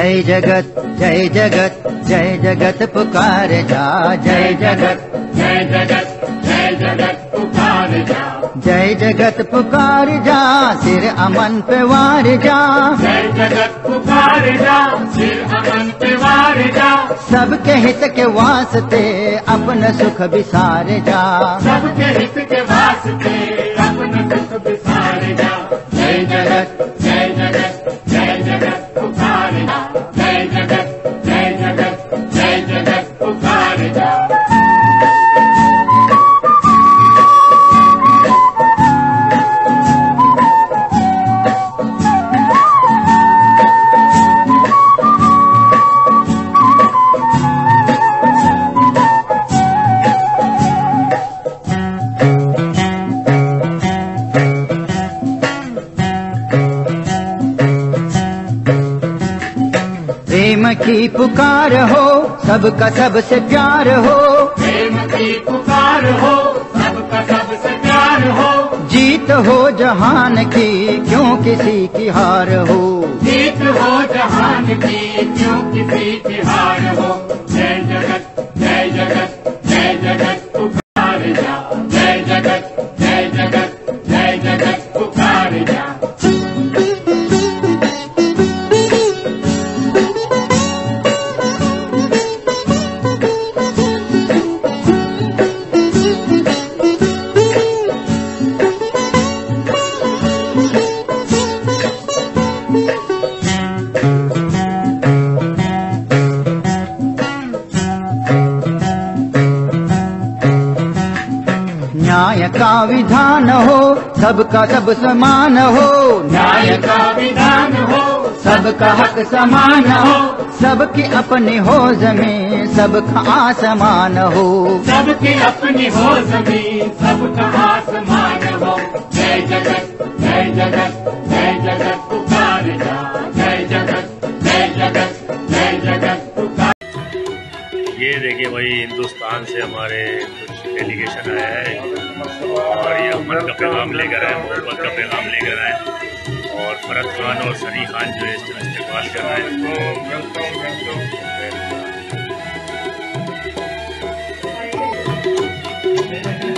जगत, जय जगत जय जगत पुकार जा। जय जगत जय जगत जय जगत पुकार जा। जय जगत पुकार जा, सिर अमन पे वार जा। जय जगत पुकार जा, सिर अमन पे वार जा। सबके हित के वास्ते अपन सुख विसार जा। सबके हित के वास्ते अपना दुख बिसार जा। जय जगत प्रेम की पुकार हो सबका सबसे प्यार हो। प्रेम की पुकार हो सबका सबसे प्यार हो। जीत हो जहान की क्यों किसी की हार हो? जीत हो जहान की क्यों किसी की हार हो? जय जगत जय जगत जय जगत पुकार जा। जय जगत जय जगत जय जगत पुकार विधान हो सबका सब समान हो। न्याय का विधान हो सबका हक समान हो। सबकी अपनी हो ज़मीन सबका आसमान हो। सबकी अपनी हो ज़मीन सबका आसमान हो। जय जगत जय जगत जय जगत पुकार जा। जय जगत जय जगत जय जगत पुकार ये देखिए भाई हिंदुस्तान से हमारे कुछ डेलीगेशन आया है। अमन का पैगाम लेकर आए मोहब्बत का पैगाम लेकर आए। और फरत खान और सनी खान जो है इस तरह इस्तेमाल कर रहे हैं।